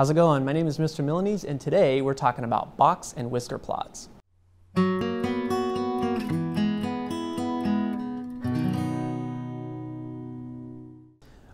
How's it going? My name is Mr. Milanese and today we're talking about box and whisker plots.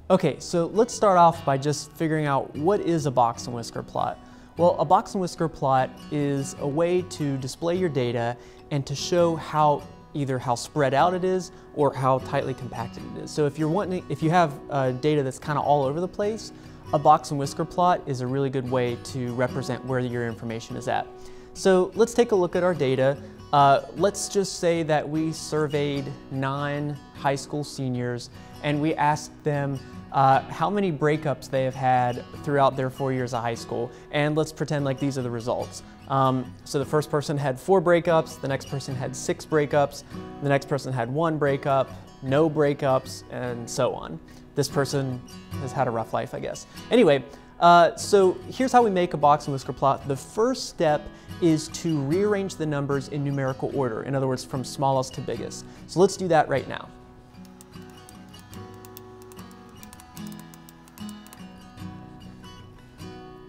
Okay, so let's start off by just figuring out what is a box and whisker plot. Well, a box and whisker plot is a way to display your data and to show how either how spread out it is or how tightly compacted it is. So if you're wanting, if you have uh, data that's kind of all over the place, a box and whisker plot is a really good way to represent where your information is at. So let's take a look at our data. Uh, let's just say that we surveyed nine high school seniors and we asked them uh, how many breakups they have had throughout their four years of high school. And let's pretend like these are the results. Um, so the first person had four breakups, the next person had six breakups, the next person had one breakup, no breakups, and so on. This person has had a rough life, I guess. Anyway, uh, so here's how we make a box and whisker plot. The first step is to rearrange the numbers in numerical order. In other words, from smallest to biggest. So let's do that right now.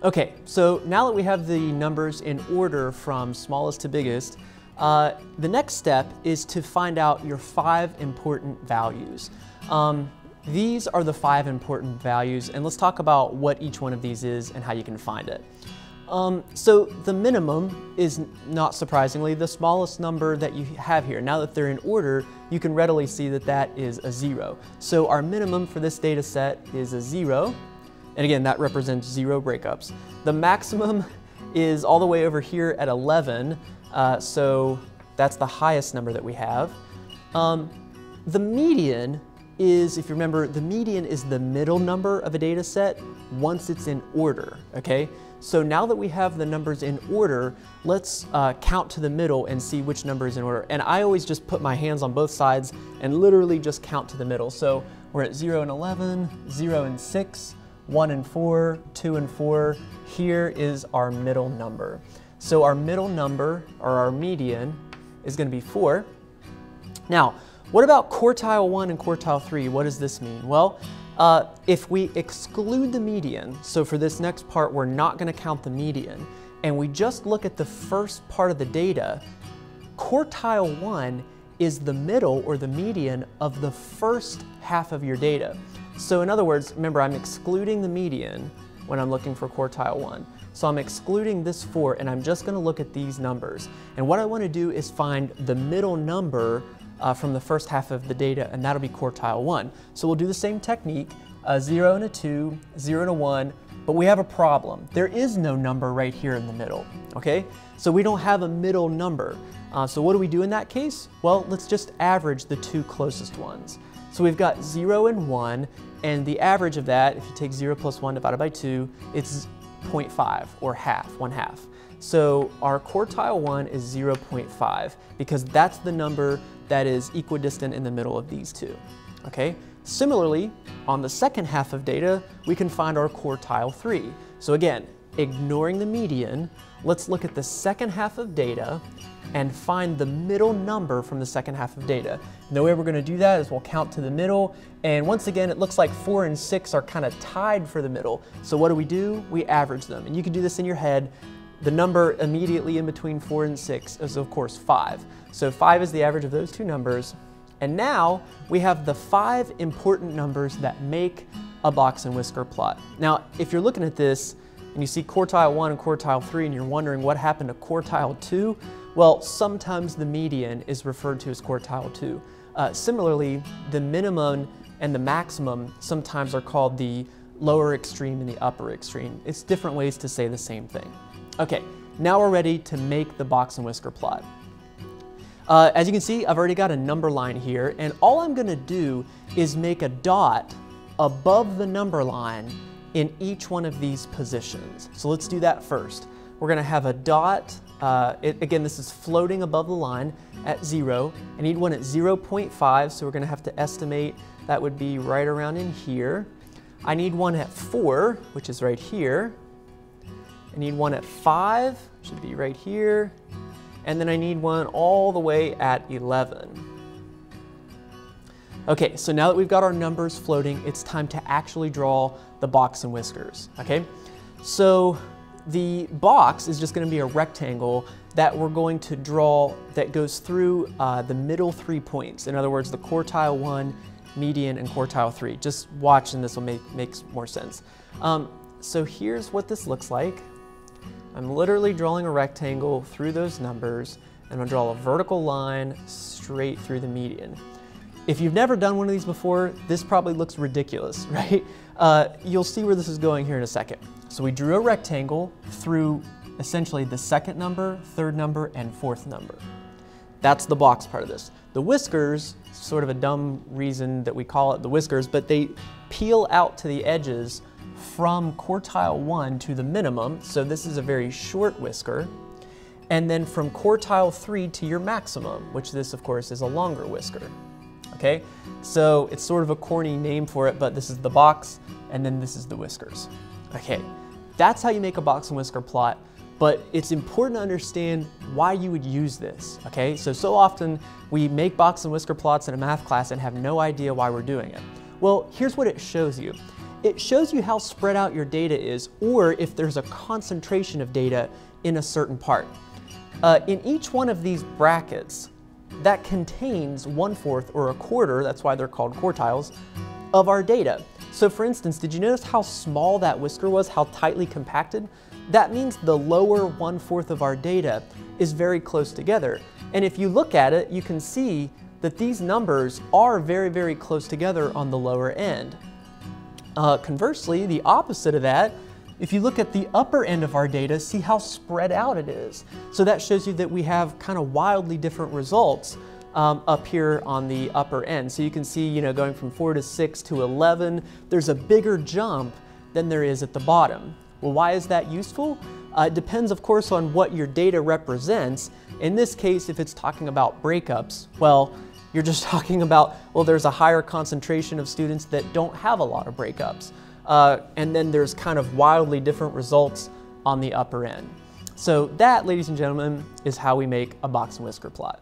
Okay, so now that we have the numbers in order from smallest to biggest, uh, the next step is to find out your five important values. Um, these are the five important values, and let's talk about what each one of these is and how you can find it. Um, so the minimum is, not surprisingly, the smallest number that you have here. Now that they're in order, you can readily see that that is a zero. So our minimum for this data set is a zero, and again, that represents zero breakups. The maximum is all the way over here at 11, uh, so that's the highest number that we have. Um, the median is, if you remember, the median is the middle number of a data set once it's in order, okay? So now that we have the numbers in order, let's uh, count to the middle and see which number is in order. And I always just put my hands on both sides and literally just count to the middle. So we're at 0 and 11, 0 and 6, 1 and 4, 2 and 4. Here is our middle number. So our middle number, or our median, is going to be 4. Now, what about quartile 1 and quartile 3? What does this mean? Well, uh, if we exclude the median, so for this next part we're not going to count the median, and we just look at the first part of the data, quartile 1 is the middle or the median of the first half of your data. So in other words, remember I'm excluding the median when I'm looking for quartile 1. So I'm excluding this 4 and I'm just going to look at these numbers. And what I want to do is find the middle number uh, from the first half of the data and that'll be quartile 1. So we'll do the same technique, a 0 and a two, zero and a 1, but we have a problem. There is no number right here in the middle, okay? So we don't have a middle number. Uh, so what do we do in that case? Well, let's just average the two closest ones. So we've got 0 and 1, and the average of that, if you take 0 plus 1 divided by 2, it's 0.5 or half, 1 half. So our quartile 1 is 0.5 because that's the number that is equidistant in the middle of these two. Okay? Similarly, on the second half of data, we can find our quartile 3. So again, ignoring the median, let's look at the second half of data and find the middle number from the second half of data. And the way we're going to do that is we'll count to the middle, and once again, it looks like 4 and 6 are kind of tied for the middle. So what do we do? We average them. And you can do this in your head. The number immediately in between 4 and 6 is, of course, 5. So 5 is the average of those two numbers. And now we have the five important numbers that make a box and whisker plot. Now, if you're looking at this, and you see quartile 1 and quartile 3 and you're wondering what happened to quartile 2, well, sometimes the median is referred to as quartile 2. Uh, similarly, the minimum and the maximum sometimes are called the lower extreme and the upper extreme. It's different ways to say the same thing. Okay, now we're ready to make the box and whisker plot. Uh, as you can see, I've already got a number line here, and all I'm going to do is make a dot above the number line in each one of these positions. So let's do that first. We're going to have a dot, uh, it, again this is floating above the line at 0. I need one at 0.5 so we're going to have to estimate that would be right around in here. I need one at 4 which is right here. I need one at 5 should be right here. And then I need one all the way at 11. Okay, so now that we've got our numbers floating, it's time to actually draw the box and whiskers, okay? So the box is just going to be a rectangle that we're going to draw that goes through uh, the middle three points. In other words, the quartile one, median, and quartile three. Just watch and this will make makes more sense. Um, so here's what this looks like. I'm literally drawing a rectangle through those numbers and I'm gonna draw a vertical line straight through the median. If you've never done one of these before, this probably looks ridiculous, right? Uh, you'll see where this is going here in a second. So we drew a rectangle through essentially the second number, third number, and fourth number. That's the box part of this. The whiskers, sort of a dumb reason that we call it the whiskers, but they peel out to the edges from quartile one to the minimum. So this is a very short whisker. And then from quartile three to your maximum, which this of course is a longer whisker. Okay, so it's sort of a corny name for it, but this is the box and then this is the whiskers. Okay, that's how you make a box and whisker plot but it's important to understand why you would use this, okay? So, so often we make box and whisker plots in a math class and have no idea why we're doing it. Well, here's what it shows you. It shows you how spread out your data is or if there's a concentration of data in a certain part. Uh, in each one of these brackets, that contains one-fourth or a quarter, that's why they're called quartiles, of our data. So for instance, did you notice how small that whisker was, how tightly compacted? That means the lower one-fourth of our data is very close together. And if you look at it, you can see that these numbers are very, very close together on the lower end. Uh, conversely, the opposite of that, if you look at the upper end of our data, see how spread out it is. So that shows you that we have kind of wildly different results um, up here on the upper end. So you can see, you know, going from 4 to 6 to 11, there's a bigger jump than there is at the bottom. Well, why is that useful? Uh, it depends, of course, on what your data represents. In this case, if it's talking about breakups, well, you're just talking about, well, there's a higher concentration of students that don't have a lot of breakups. Uh, and then there's kind of wildly different results on the upper end. So that, ladies and gentlemen, is how we make a box and whisker plot.